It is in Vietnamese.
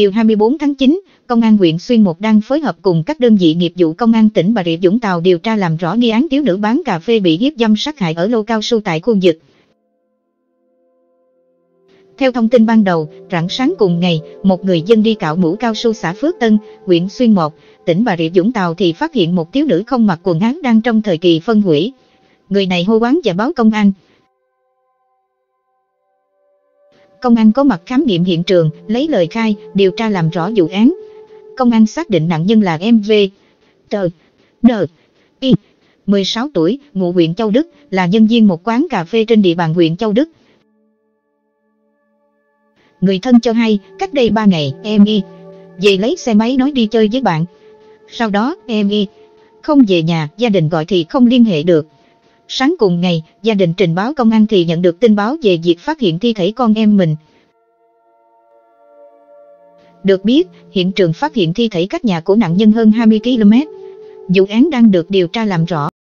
Chiều 24 tháng 9, Công an huyện Xuyên Mộc đang phối hợp cùng các đơn vị nghiệp vụ Công an tỉnh Bà Rịa Vũng Tàu điều tra làm rõ nghi án thiếu nữ bán cà phê bị hiếp dâm sát hại ở lô cao su tại khu vực. Theo thông tin ban đầu, rạng sáng cùng ngày, một người dân đi cạo mũ cao su xã Phước Tân, huyện Xuyên Mộc, tỉnh Bà Rịa Vũng Tàu thì phát hiện một thiếu nữ không mặc quần áo đang trong thời kỳ phân hủy. Người này hô quán và báo công an. Công an có mặt khám nghiệm hiện trường, lấy lời khai, điều tra làm rõ vụ án. Công an xác định nạn nhân là MV, T, N, Y. 16 tuổi, ngụ huyện Châu Đức, là nhân viên một quán cà phê trên địa bàn huyện Châu Đức. Người thân cho hay, cách đây 3 ngày, em y về lấy xe máy nói đi chơi với bạn. Sau đó, em y không về nhà, gia đình gọi thì không liên hệ được. Sáng cùng ngày, gia đình trình báo công an thì nhận được tin báo về việc phát hiện thi thể con em mình. Được biết, hiện trường phát hiện thi thể cách nhà của nạn nhân hơn 20 km. Vụ án đang được điều tra làm rõ.